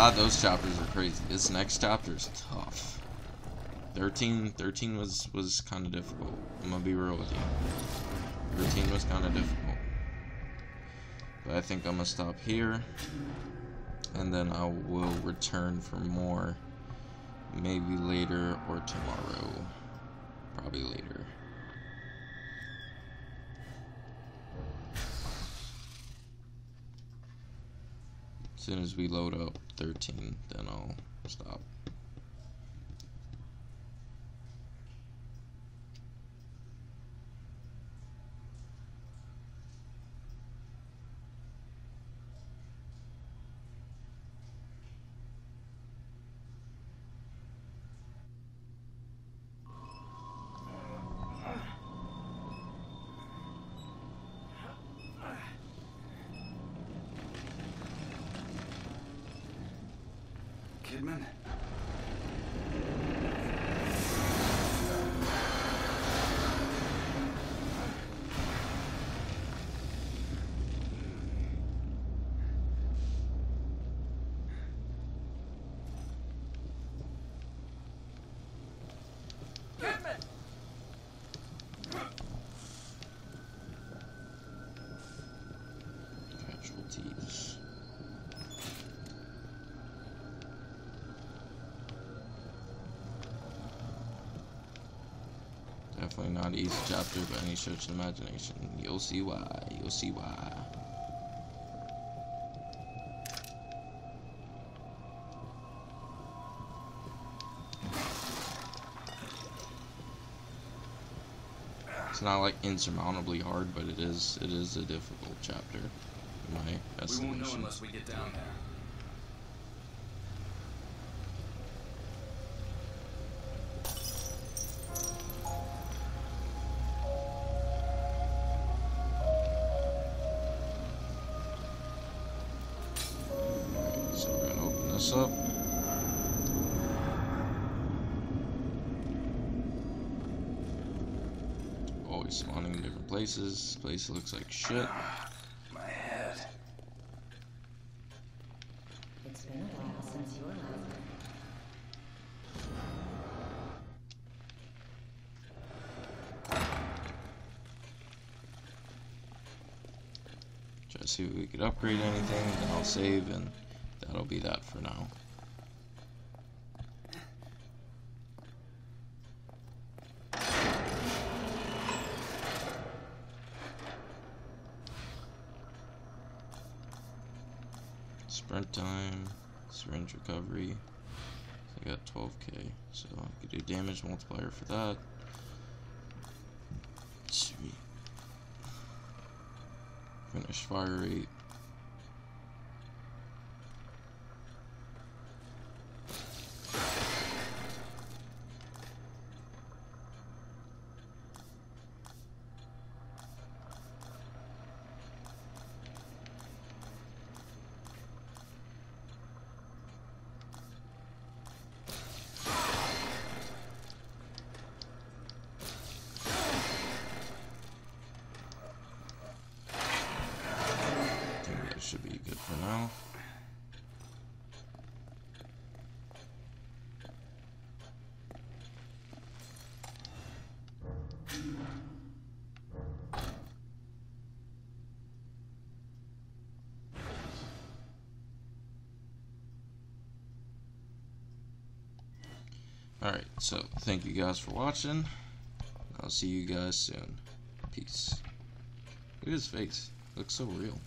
thought those chapters were crazy. This next chapter is tough. 13, 13 was, was kind of difficult. I'm gonna be real with you. 13 was kind of difficult. But I think I'm gonna stop here. And then I will return for more. Maybe later or tomorrow. Probably later. Soon as we load up 13, then I'll stop. Kidman? Casualties. Definitely not an easy chapter by any stretch of imagination. You'll see why. You'll see why. It's not like insurmountably hard, but it is it is a difficult chapter, my We won't know estimation. unless we get down there. Gonna open up. Always spawning in different places. This place looks like shit. My head. It's been a while since your last. Try to see if we could upgrade anything, then I'll save and that'll be that for now. Sprint time, syringe recovery. I got 12k, so I could do damage multiplier for that. Sweet. Finish fire rate. I think that should now. Alright, so thank you guys for watching. I'll see you guys soon. Peace. Look at his face. Looks so real.